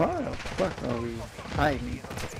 Why the fuck are we hiding?